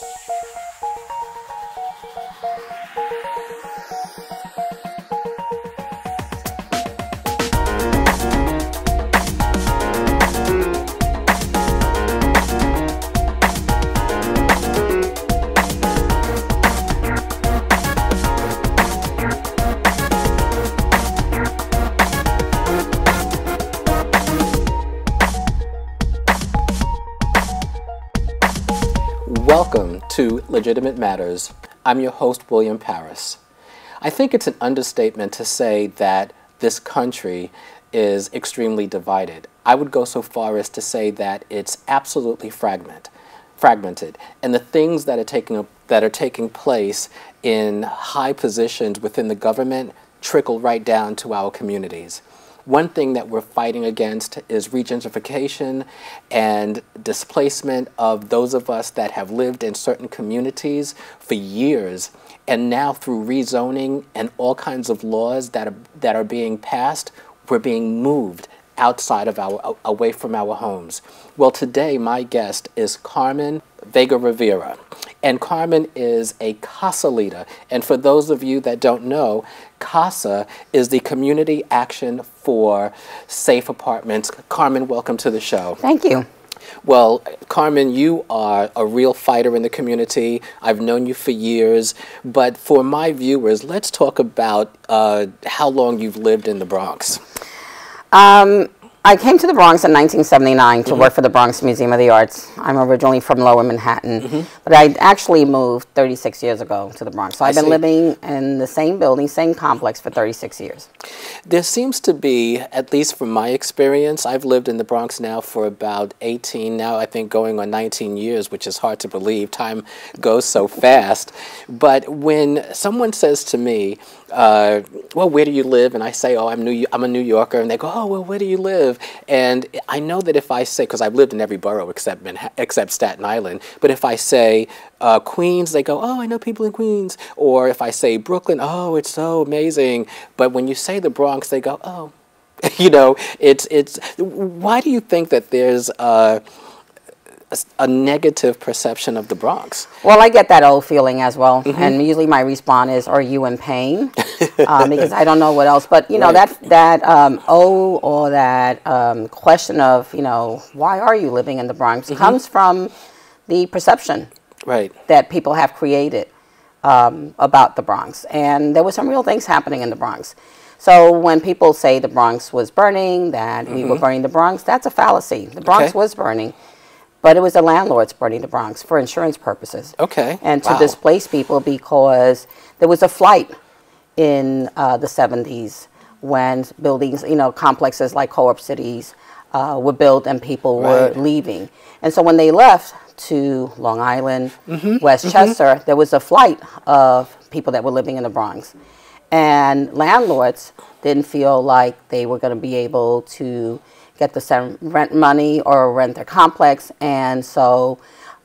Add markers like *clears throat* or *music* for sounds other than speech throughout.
Welcome Legitimate Matters. I'm your host, William Parris. I think it's an understatement to say that this country is extremely divided. I would go so far as to say that it's absolutely fragment, fragmented, and the things that are taking that are taking place in high positions within the government trickle right down to our communities. One thing that we're fighting against is regentrification and displacement of those of us that have lived in certain communities for years. And now through rezoning and all kinds of laws that are, that are being passed, we're being moved outside of our, away from our homes. Well, today my guest is Carmen Vega Rivera. And Carmen is a CASA leader. And for those of you that don't know, CASA is the Community Action for Safe Apartments. Carmen, welcome to the show. Thank you. Well, Carmen, you are a real fighter in the community. I've known you for years. But for my viewers, let's talk about uh, how long you've lived in the Bronx. Um, I came to the Bronx in 1979 to mm -hmm. work for the Bronx Museum of the Arts. I'm originally from Lower Manhattan, mm -hmm. but I actually moved 36 years ago to the Bronx. So I've been living in the same building, same complex for 36 years. There seems to be, at least from my experience, I've lived in the Bronx now for about 18, now I think going on 19 years, which is hard to believe. Time goes so fast. But when someone says to me, uh, well, where do you live? And I say, oh, I'm, New, I'm a New Yorker. And they go, oh, well, where do you live? And I know that if I say, because I've lived in every borough except, except Staten Island, but if I say uh, Queens, they go, oh, I know people in Queens. Or if I say Brooklyn, oh, it's so amazing. But when you say the Bronx, they go, oh, *laughs* you know, it's, it's, why do you think that there's, uh, a, negative perception of the Bronx. Well, I get that old feeling as well, mm -hmm. and usually my response is, "Are you in pain?" *laughs* um, because I don't know what else. But you know right. that that um, oh or that um, question of you know why are you living in the Bronx mm -hmm. comes from the perception right that people have created um, about the Bronx, and there were some real things happening in the Bronx. So when people say the Bronx was burning, that mm -hmm. we were mm-hmm. burning the Bronx, that's a fallacy. The Bronx okay. was burning. But it was the landlords burning the Bronx for insurance purposes. Okay. And to wow. displace people because there was a flight in uh, the 70s when buildings, you know, complexes like co-op cities uh, were built and people right. were leaving. And so when they left to Long Island, mm -hmm. Westchester, mm -hmm. there was a flight of people that were living in the Bronx. And landlords didn't feel like they were going to be able to get the rent money or rent their complex. And so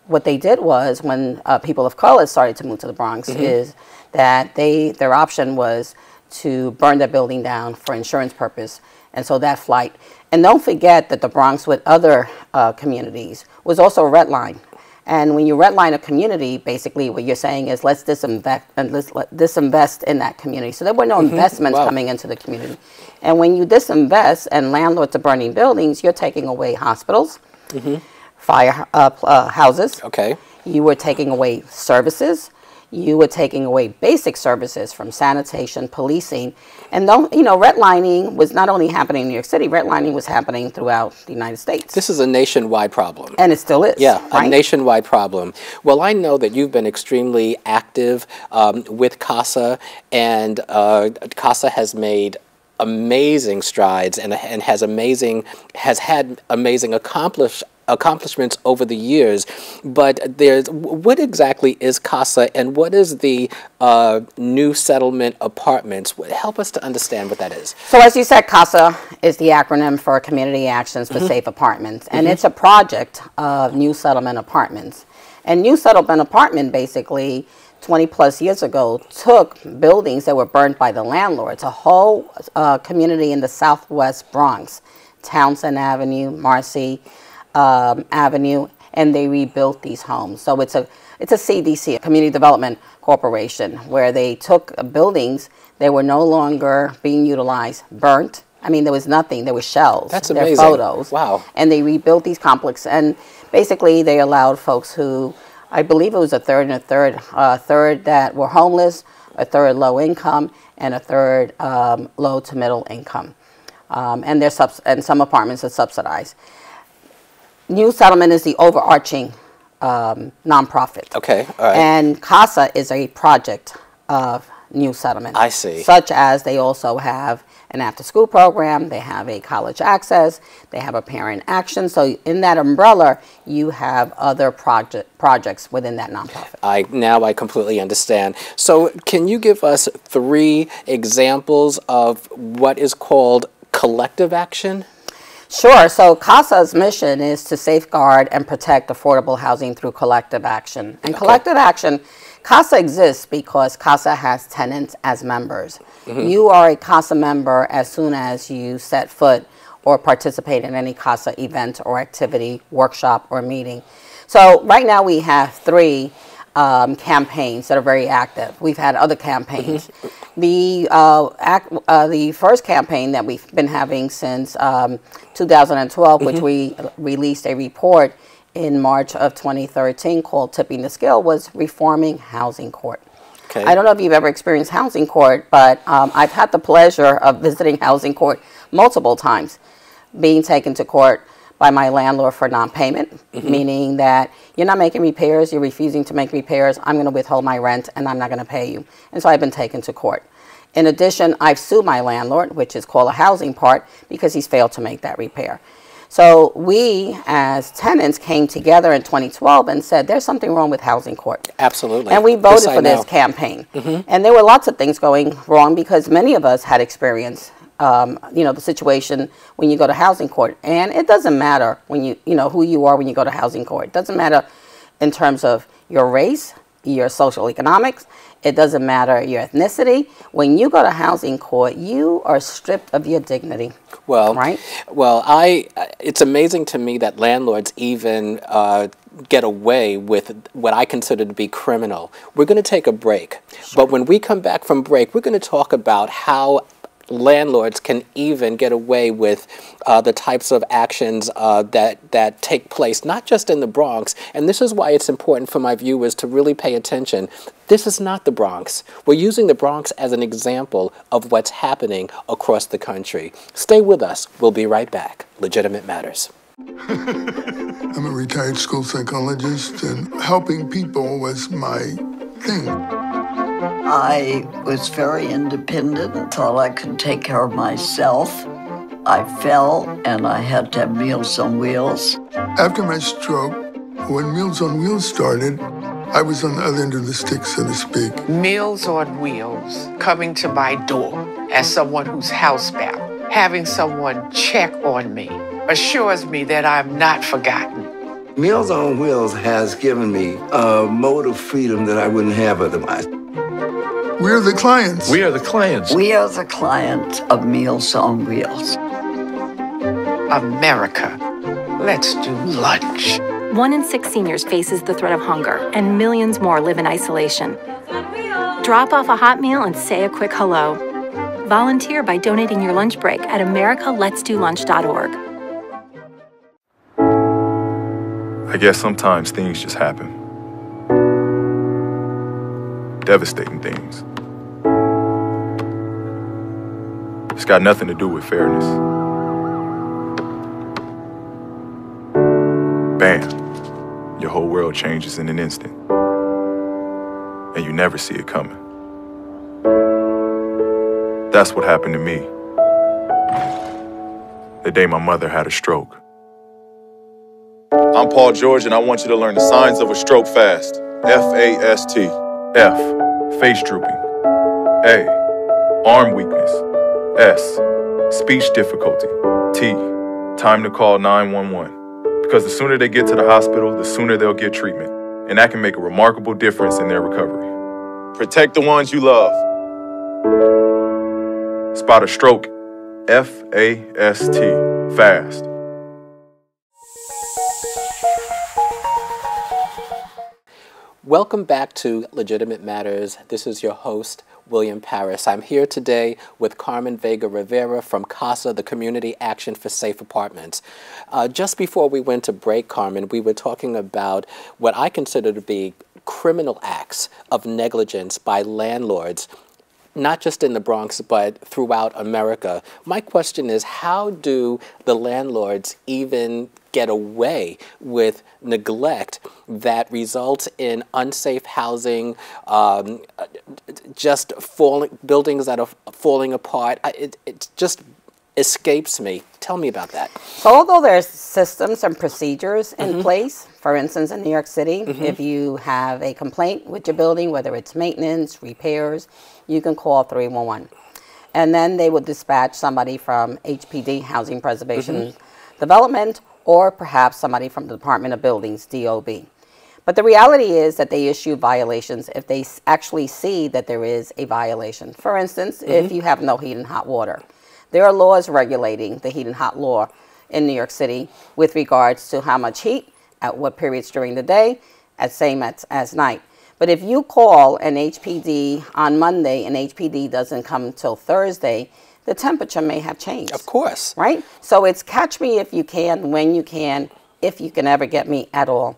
what they did was when uh, people of color started to move to the Bronx mm -hmm. is that they their option was to burn their building down for insurance purpose. And so that flight. And don't forget that the Bronx with other uh, communities was also a red line. And when you redline a community, basically what you're saying is let's disinvest and let's let disinvest in that community. So there were no mm -hmm. investments wow. coming into the community. And when you disinvest and landlords are burning buildings, you're taking away hospitals, mm -hmm. fire uh, uh, houses. Okay. You were taking away services you were taking away basic services from sanitation, policing, and though, you know, redlining was not only happening in New York City, redlining was happening throughout the United States. This is a nationwide problem. And it still is. Yeah, right? a nationwide problem. Well, I know that you've been extremely active um, with CASA, and uh, CASA has made amazing strides and, and has amazing has had amazing accomplish, accomplishments over the years, but there's what exactly is CASA and what is the uh, new settlement apartments? Help us to understand what that is. So as you said, CASA is the acronym for Community Actions for mm -hmm. Safe Apartments, and mm -hmm. it's a project of new settlement apartments. And new settlement apartment basically 20 plus years ago took buildings that were burned by the landlords, a whole uh, community in the southwest Bronx, Townsend Avenue, Marcy, um, Avenue, and they rebuilt these homes. So it's a it's a CDC, a Community Development Corporation, where they took buildings that were no longer being utilized, burnt. I mean, there was nothing. There were shells. That's There amazing. photos. Wow. And they rebuilt these complexes, and basically they allowed folks who, I believe it was a third and a third, a third that were homeless, a third low income, and a third um, low to middle income. Um, and, they're subs- and some apartments are subsidized. New Settlement is the overarching um, nonprofit. Okay, all right. And CASA is a project of New Settlement. I see. Such as they also have an after school program, they have a college access, they have a parent action. So in that umbrella, you have other project projects within that nonprofit. I now I completely understand. So, can you give us three examples of what is called collective action? Sure. So CASA's mission is to safeguard and protect affordable housing through collective action. And collective action, CASA exists because CASA has tenants as members. You are a CASA member as soon as you set foot or participate in any CASA event or activity, workshop, or meeting. So right now we have three um, campaigns that are very active. We've had other campaigns. The uh, act, uh, the first campaign that we've been having since um, 2012, which we released a report in March of 2013 called "Tipping the Scale," was reforming housing court. Okay. I don't know if you've ever experienced housing court, but um, I've had the pleasure of visiting housing court multiple times, being taken to court by my landlord for non-payment, meaning that you're not making repairs, you're refusing to make repairs, I'm going to withhold my rent and I'm not going to pay you. And so I've been taken to court. In addition, I've sued my landlord, which is called a housing part, because he's failed to make that repair. So we, as tenants, came together in 2012 and said, there's something wrong with housing court. Absolutely. And we voted for this campaign. And there were lots of things going wrong because many of us had experienced, um, you know, the situation when you go to housing court. And it doesn't matter when you, you know, who you are when you go to housing court. It doesn't matter in terms of your race, your social economics. It doesn't matter your ethnicity. When you go to housing court, you are stripped of your dignity. Well, Right? Well, I. It's amazing to me that landlords even uh, get away with what I consider to be criminal. We're going to take a break, but when we come back from break, we're going to talk about how landlords can even get away with uh, the types of actions uh, that that take place, not just in the Bronx. And this is why it's important for my viewers to really pay attention. This is not the Bronx. We're using the Bronx as an example of what's happening across the country. Stay with us. We'll be right back. Legitimate Matters. *laughs* I'm a retired school psychologist, and helping people was my thing. I was very independent and thought I could take care of myself. I fell and I had to have Meals on Wheels. After my stroke, when Meals on Wheels started, I was on the other end of the stick, so to speak. Meals on Wheels coming to my door as someone who's housebound, having someone check on me, assures me that I'm not forgotten. Meals on Wheels has given me a mode of freedom that I wouldn't have otherwise. We're the clients. We are the clients. We are the clients of Meals on Wheels. America, let's do lunch. One in six seniors faces the threat of hunger, and millions more live in isolation. Drop off a hot meal and say a quick hello. Volunteer by donating your lunch break at americaletsdolunch.org. I guess sometimes things just happen. Devastating things. It's got nothing to do with fairness. Bam. Your whole world changes in an instant. And you never see it coming. That's what happened to me. The day my mother had a stroke. I'm Paul George, and I want you to learn the signs of a stroke fast. F A S T. F. Face drooping. A. Arm weakness. S. Speech difficulty. T. Time to call 911. Because the sooner they get to the hospital, the sooner they'll get treatment. And that can make a remarkable difference in their recovery. Protect the ones you love. Spot a stroke. F A S T. Fast. Welcome back to Legitimate Matters. This is your host, William Parris. I'm here today with Carmen Vega Rivera from CASA, the Community Action for Safe Apartments. Uh, just before we went to break, Carmen, we were talking about what I consider to be criminal acts of negligence by landlords not just in the Bronx, but throughout America. My question is how do the landlords even get away with neglect that results in unsafe housing, um, just falling, buildings that are falling apart? It, it just escapes me. Tell me about that. So, although there's systems and procedures in mm -hmm. place, for instance, in New York City, mm -hmm. if you have a complaint with your building, whether it's maintenance, repairs, you can call 311. And then they would dispatch somebody from HPD, Housing Preservation mm -hmm. Development, or perhaps somebody from the Department of Buildings, DOB. But the reality is that they issue violations if they actually see that there is a violation. For instance, mm -hmm. if you have no heat and hot water, there are laws regulating the heat and hot law in New York City with regards to how much heat, at what periods during the day, at same as, as night. But if you call an HPD on Monday and HPD doesn't come until Thursday, the temperature may have changed. Of course. Right? So it's catch me if you can, when you can, if you can ever get me at all.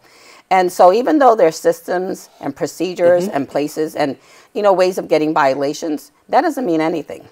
And so even though there's systems and procedures mm -hmm. and places and you know ways of getting violations, that doesn't mean anything.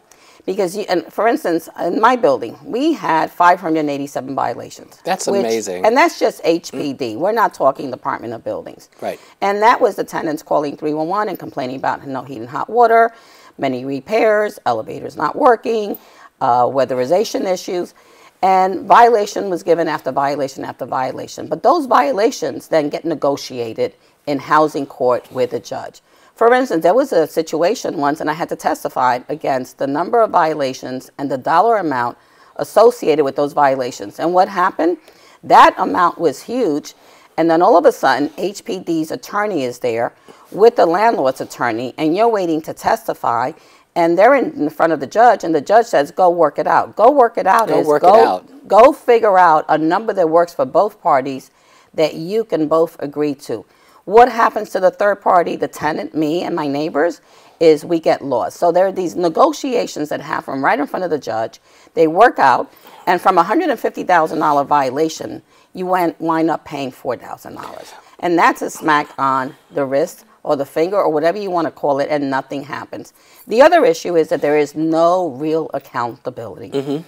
Because, you, and for instance, in my building, we had 587 violations. That's which, amazing. And that's just HPD. Mm. We're not talking Department of Buildings. Right. And that was the tenants calling 311 and complaining about no heat and hot water, many repairs, elevators not working, uh, weatherization issues. And violation was given after violation after violation. But those violations then get negotiated in housing court with a judge. For instance, there was a situation once, and I had to testify against the number of violations and the dollar amount associated with those violations. And what happened? That amount was huge. And then all of a sudden, HPD's attorney is there with the landlord's attorney, and you're waiting to testify. And they're in front of the judge, and the judge says, "Go work it out. Go work it out. Go is work go, it out. Go figure out a number that works for both parties that you can both agree to." What happens to the third party, the tenant, me, and my neighbors, is we get lost. So there are these negotiations that happen right in front of the judge. They work out, and from a $150,000 violation, you wind up paying $4,000. And that's a smack on the wrist or the finger or whatever you want to call it, and nothing happens. The other issue is that there is no real accountability. Mm -hmm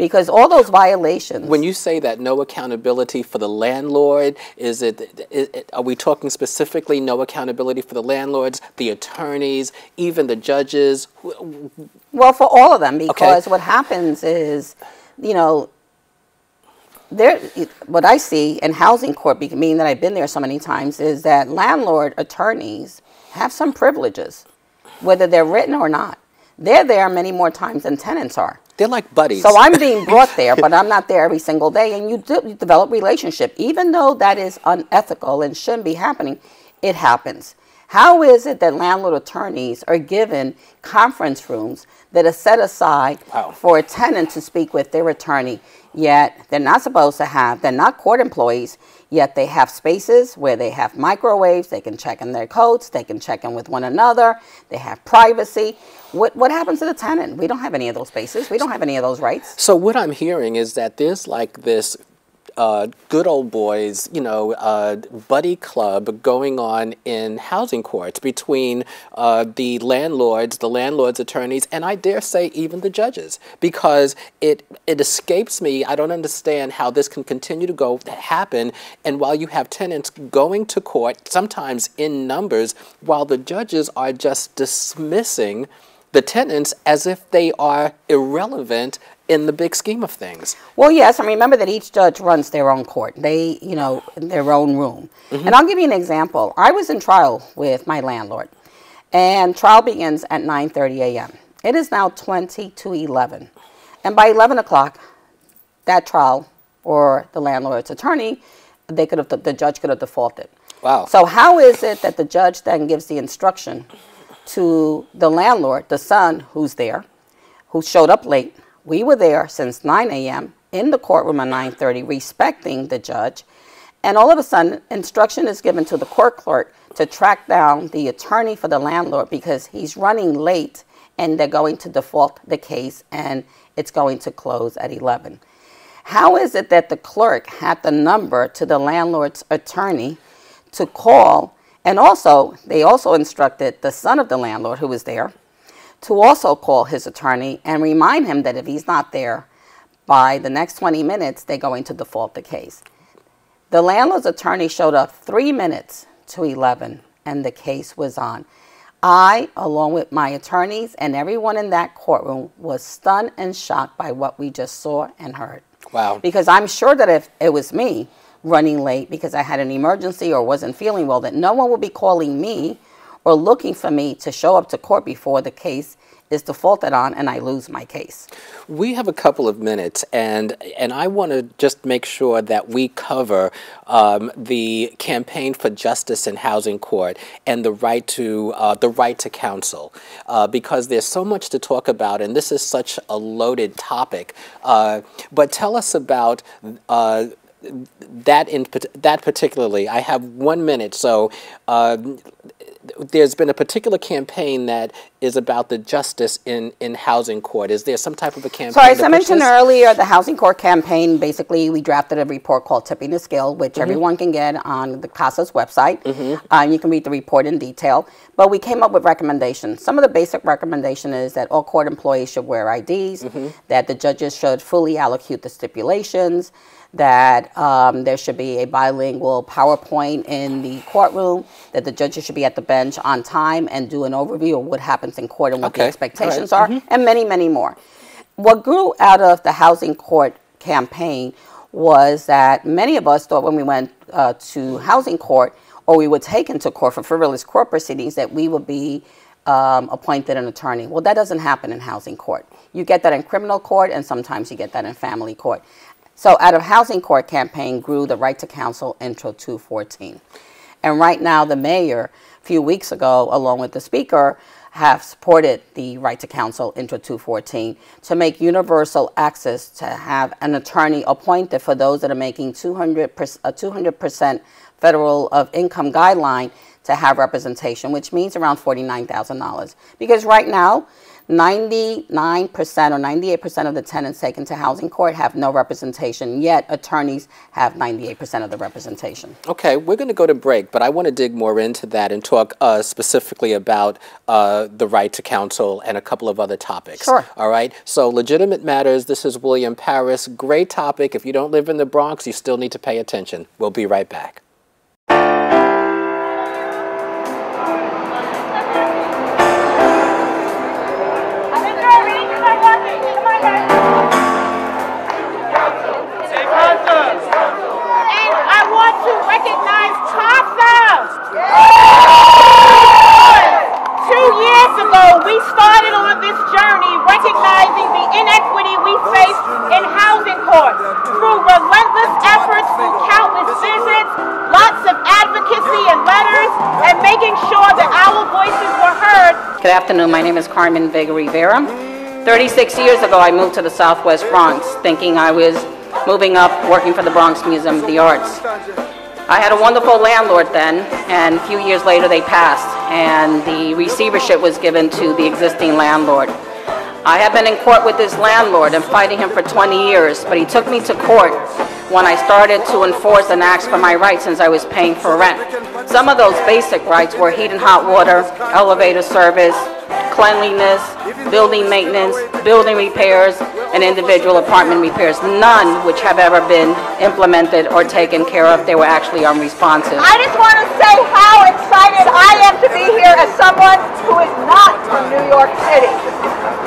because all those violations. When you say that no accountability for the landlord, is it, is it, are we talking specifically no accountability for the landlords, the attorneys, even the judges? Well, for all of them, because okay. what happens is, you know, there, what I see in housing court, meaning that I've been there so many times, is that landlord attorneys have some privileges, whether they're written or not. They're there many more times than tenants are. They're like buddies. So I'm being *laughs* brought there, but I'm not there every single day. And you, do, you develop relationship, even though that is unethical and shouldn't be happening. It happens. How is it that landlord attorneys are given conference rooms that are set aside wow. for a tenant to speak with their attorney? Yet they're not supposed to have. They're not court employees. Yet they have spaces where they have microwaves, they can check in their coats, they can check in with one another, they have privacy. What, what happens to the tenant? We don't have any of those spaces. We don't have any of those rights. So what I'm hearing is that there's like this uh, good old boys, you know, uh, buddy club going on in housing courts between uh, the landlords, the landlords' attorneys, and I dare say even the judges, because it it escapes me. I don't understand how this can continue to go happen, and while you have tenants going to court, sometimes in numbers, while the judges are just dismissing the tenants as if they are irrelevant in the big scheme of things. Well, yes, I mean, remember that each judge runs their own court. They, you know, in their own room. Mm -hmm. And I'll give you an example. I was in trial with my landlord, and trial begins at 9:30 a.m. It is now 20 to 11, and by 11 o'clock, that trial or the landlord's attorney, they could have the judge could have defaulted. Wow. So how is it that the judge then gives the instruction to the landlord, the son who's there, who showed up late, we were there since 9 a.m. in the courtroom at 9.30 respecting the judge. And all of a sudden, instruction is given to the court clerk to track down the attorney for the landlord because he's running late and they're going to default the case and it's going to close at 11. How is it that the clerk had the number to the landlord's attorney to call? And also, they also instructed the son of the landlord who was there to also call his attorney and remind him that if he's not there by the next 20 minutes, they're going to default the case. The landlord's attorney showed up three minutes to 11 and the case was on. I, along with my attorneys and everyone in that courtroom, was stunned and shocked by what we just saw and heard. Wow. Because I'm sure that if it was me running late because I had an emergency or wasn't feeling well, that no one would be calling me or looking for me to show up to court before the case is defaulted on and I lose my case. We have a couple of minutes, and and I want to just make sure that we cover um, the campaign for justice in housing court and the right to uh, the right to counsel, uh, because there's so much to talk about, and this is such a loaded topic. Uh, but tell us about uh, that in that particularly. I have one minute, so um, there's been a particular campaign that is about the justice in, in housing court. Is there some type of a campaign? So as I mentioned earlier, the housing court campaign, basically we drafted a report called Tipping the Scale, which mm-hmm. everyone can get on the CASA's website. Mm-hmm. Uh, you can read the report in detail. But we came up with recommendations. Some of the basic recommendation is that all court employees should wear IDs, mm-hmm. that the judges should fully allocate the stipulations, that um, there should be a bilingual PowerPoint in the courtroom, that the judges should be at the bench on time and do an overview of what happens in court and what okay. the expectations right. are, mm-hmm. and many, many more. What grew out of the housing court campaign was that many of us thought when we went uh, to housing court or we were taken to court for frivolous court proceedings that we would be um, appointed an attorney. Well, that doesn't happen in housing court. You get that in criminal court, and sometimes you get that in family court. So out of Housing Court campaign grew the Right to Counsel Intro 214. And right now the mayor, a few weeks ago, along with the speaker, have supported the Right to Counsel Intro 214 to make universal access to have an attorney appointed for those that are making 200%, a 200% federal of income guideline to have representation, which means around $49,000. Because right now, 99% or 98% of the tenants taken to housing court have no representation, yet attorneys have 98% of the representation. Okay, we're going to go to break, but I want to dig more into that and talk uh, specifically about uh, the right to counsel and a couple of other topics. Sure. All right, so legitimate matters. This is William Parris. Great topic. If you don't live in the Bronx, you still need to pay attention. We'll be right back. Afternoon. My name is Carmen Vega Rivera. 36 years ago, I moved to the Southwest Bronx thinking I was moving up working for the Bronx Museum of the Arts. I had a wonderful landlord then, and a few years later they passed, and the receivership was given to the existing landlord. I have been in court with this landlord and fighting him for 20 years, but he took me to court when I started to enforce and ask for my rights since I was paying for rent. Some of those basic rights were heat and hot water, elevator service, cleanliness, building maintenance, building repairs, and individual apartment repairs, none which have ever been implemented or taken care of. They were actually unresponsive. I just want to say how excited I am to be here as someone who is not from New York City.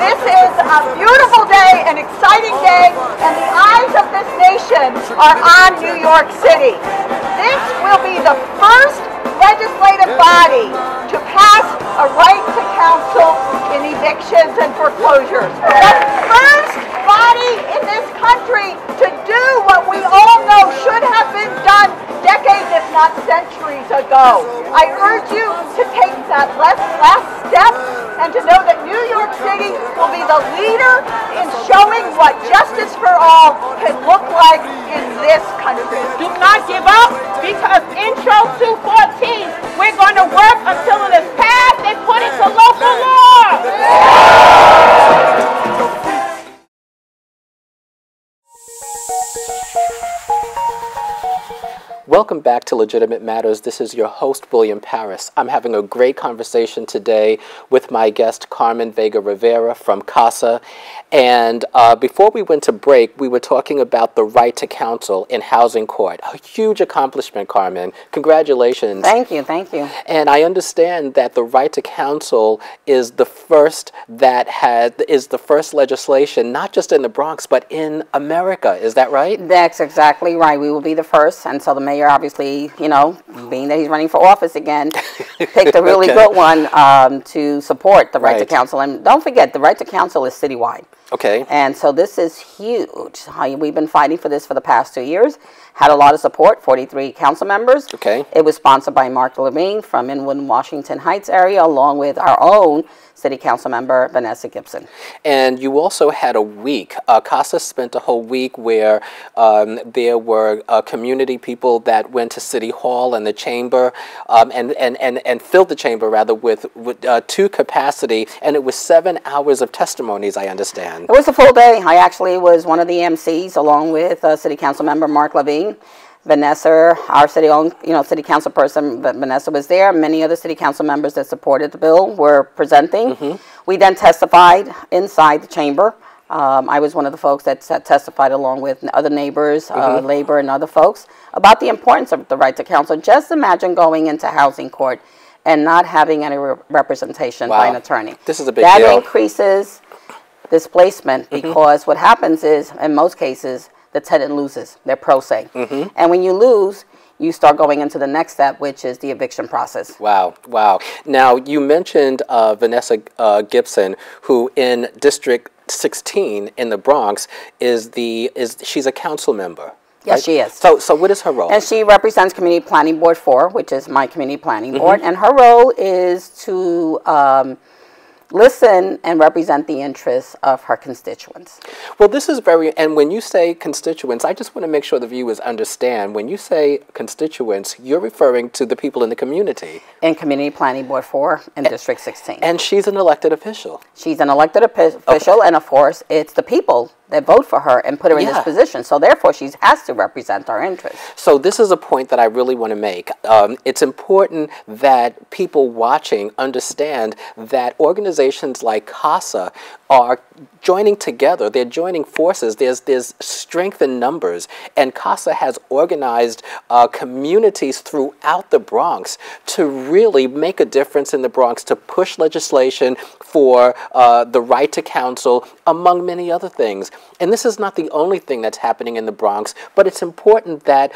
This is a beautiful day, an exciting day, and the eyes of this nation are on New York City. This will be the first legislative body to pass a right to counsel in evictions and foreclosures. The first body in this country to do what we all know should have been done decades, if not centuries ago. I urge you to take that last, last step and to know that New York City will be the leader in showing what justice back to Legitimate Matters. This is your host, William Parris. I'm having a great conversation today with my guest, Carmen Vega Rivera from CASA. And uh, before we went to break, we were talking about the right to counsel in housing court. A huge accomplishment, Carmen. Congratulations. Thank you, thank you. And I understand that the right to counsel is the first that had is the first legislation, not just in the Bronx, but in America. Is that right? That's exactly right. We will be the first, and so the mayor, obviously, you know, being that he's running for office again, picked a really *laughs* Okay. good one um, to support the right, to counsel. And don't forget, the right to counsel is citywide. Okay. And so this is huge. We've been fighting for this for the past two years. Had a lot of support, 43 council members. Okay. It was sponsored by Mark Levine from Inwood, Washington Heights area, along with our own city council member, Vanessa Gibson. And you also had a week. Uh, CASA spent a whole week where um, there were uh, community people that went to City Hall and the chamber um, and, and, and, and filled the chamber rather with, with uh, to capacity. And it was seven hours of testimonies, I understand. It was a full day. I actually was one of the MCs along with uh, City Council member Mark Levine. Vanessa, our city owned, you know, city council person, but Vanessa was there. Many other city council members that supported the bill were presenting. We then testified inside the chamber. Um, I was one of the folks that testified along with other neighbors, uh, labor, and other folks about the importance of the right to counsel. Just imagine going into housing court and not having any re- representation by an Wow. attorney. This is a big that deal. increases displacement because what happens is, in most cases, the tenant loses. They're pro se. And when you lose, you start going into the next step, which is the eviction process. Wow, wow. Now, you mentioned uh, Vanessa uh, Gibson, who in District 16 in the Bronx is the is she's a council member. Yes, she is. So, so what is her role? And she represents Community Planning Board 4, which is my community planning board. And her role is to um, listen and represent the interests of her constituents. Well, this is very, and when you say constituents, I just want to make sure the viewers understand. When you say constituents, you're referring to the people in the community. In Community Planning Board 4 in District 16. And she's an elected official. She's an elected official, and of course, it's the people that vote for her and put her in this position. So therefore, she has to represent our interests. So this is a point that I really want to make. Um, it's important that people watching understand that organizations like CASA are joining together. They're joining forces. There's there's strength in numbers, and CASA has organized uh, communities throughout the Bronx to really make a difference in the Bronx to push legislation for uh, the right to counsel, among many other things. And this is not the only thing that's happening in the Bronx, but it's important that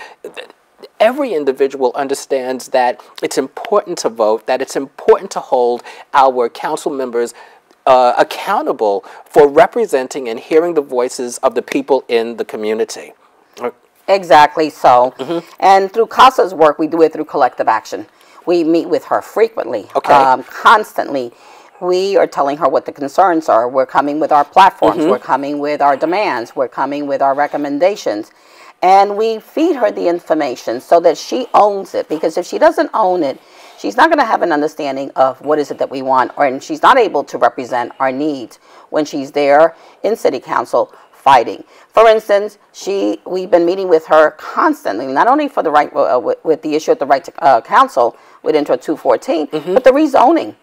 every individual understands that it's important to vote, that it's important to hold our council members uh, accountable for representing and hearing the voices of the people in the community. Exactly so. And through CASA's work, we do it through collective action. We meet with her frequently, Okay. um, constantly. We are telling her what the concerns are. We're coming with our platforms. We're coming with our demands. We're coming with our recommendations. And we feed her the information so that she owns it. Because if she doesn't own it, she's not going to have an understanding of what is it that we want, or and she's not able to represent our needs when she's there in city council fighting. For instance, she we've been meeting with her constantly, not only for the right uh, with, with the issue of the right to uh, counsel with Intro 214, but the rezoning.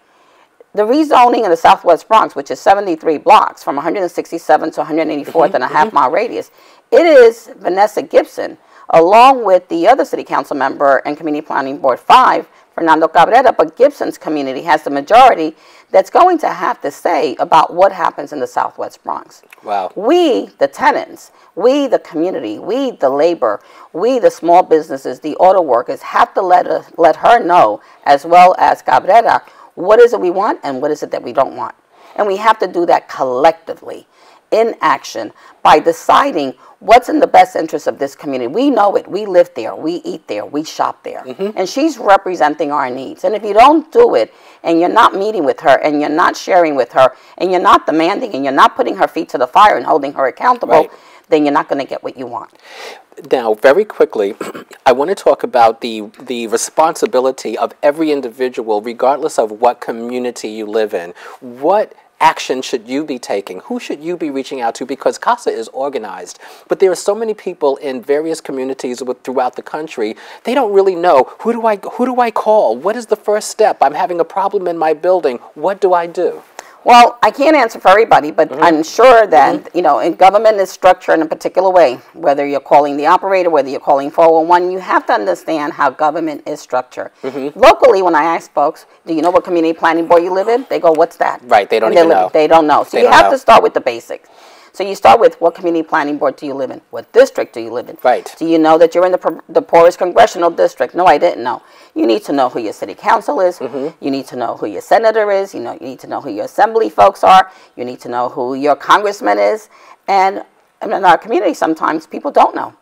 The rezoning in the Southwest Bronx, which is 73 blocks from 167 to 184th and a half mile radius, it is Vanessa Gibson, along with the other city council member and community planning board five, Fernando Cabrera, but Gibson's community has the majority that's going to have to say about what happens in the Southwest Bronx. Wow. We, the tenants, we, the community, we, the labor, we, the small businesses, the auto workers, have to let, her let her know, as well as Cabrera, what is it we want and what is it that we don't want. And we have to do that collectively. In action by deciding what's in the best interest of this community. We know it. We live there. We eat there. We shop there. Mm-hmm. And she's representing our needs. And if you don't do it and you're not meeting with her and you're not sharing with her and you're not demanding and you're not putting her feet to the fire and holding her accountable, right. then you're not going to get what you want. Now, very quickly, *clears throat* I want to talk about the the responsibility of every individual, regardless of what community you live in. What action should you be taking? Who should you be reaching out to? Because CASA is organized, but there are so many people in various communities with, throughout the country. They don't really know who do I who do I call? What is the first step? I'm having a problem in my building. What do I do? Well, I can't answer for everybody, but mm-hmm. I'm sure that, mm-hmm. you know, in government is structured in a particular way. Whether you're calling the operator, whether you're calling 411, you have to understand how government is structured. Mm-hmm. Locally, when I ask folks, do you know what community planning board you live in? They go, what's that? Right, they don't even know. They don't know. So they you have know. to start with the basics. So you start with what community planning board do you live in? What district do you live in? Right. Do you know that you're in the, the poorest congressional district? No, I didn't know. You need to know who your city council is. Mm-hmm. You need to know who your senator is. You know, you need to know who your assembly folks are. You need to know who your congressman is. And in our community, sometimes people don't know.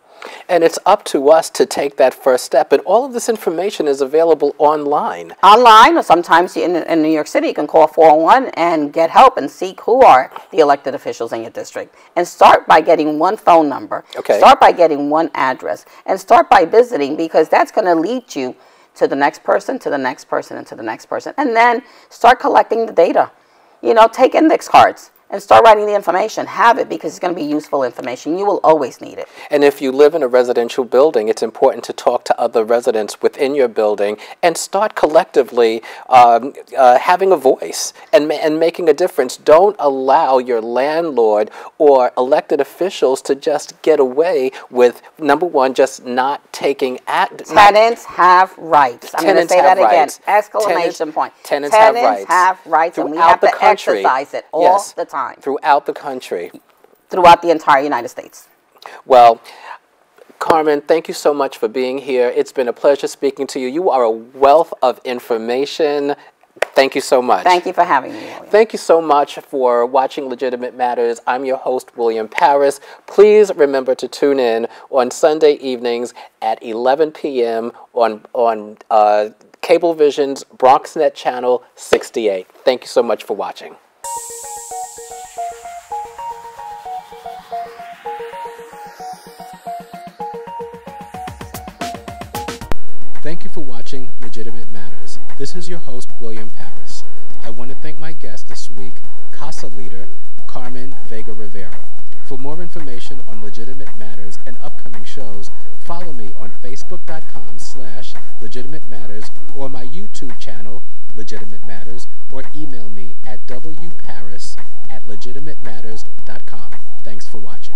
And it's up to us to take that first step. And all of this information is available online. Online, or sometimes in, in New York City, you can call 401 and get help and seek who are the elected officials in your district. And start by getting one phone number. Okay. Start by getting one address. And start by visiting because that's going to lead you to the next person, to the next person, and to the next person. And then start collecting the data. You know, take index cards and start writing the information. Have it because it's going to be useful information. You will always need it. And if you live in a residential building, it's important to talk to other residents within your building and start collectively um, uh, having a voice and, and making a difference. Don't allow your landlord or elected officials to just get away with, number one, just not taking act. Tenants have rights. I'm going to say that rights. again. Exclamation tenants, point. Tenants, tenants have rights. have rights, and we have to country. exercise it all yes. the time time. Throughout the country. Throughout the entire United States. Well, Carmen, thank you so much for being here. It's been a pleasure speaking to you. You are a wealth of information. Thank you so much. Thank you for having me. William. Thank you so much for watching Legitimate Matters. I'm your host, William Parris. Please remember to tune in on Sunday evenings at 11 p.m. on, on uh, Cablevision's BronxNet Channel 68. Thank you so much for watching. is your host, William Parris. I want to thank my guest this week, CASA leader Carmen Vega Rivera. For more information on legitimate matters and upcoming shows, follow me on facebook.com slash legitimate matters or my YouTube channel, Legitimate Matters, or email me at wparis at legitimatematters.com. Thanks for watching.